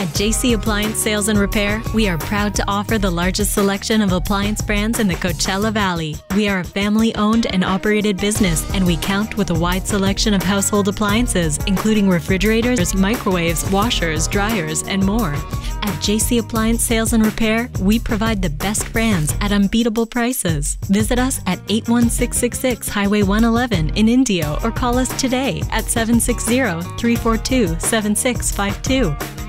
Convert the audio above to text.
At JC Appliance Sales and Repair, we are proud to offer the largest selection of appliance brands in the Coachella Valley. We are a family owned and operated business, and we count with a wide selection of household appliances, including refrigerators, microwaves, washers, dryers, and more. At JC Appliance Sales and Repair, we provide the best brands at unbeatable prices. Visit us at 81666 Highway 111 in Indio or call us today at 760 342 7652.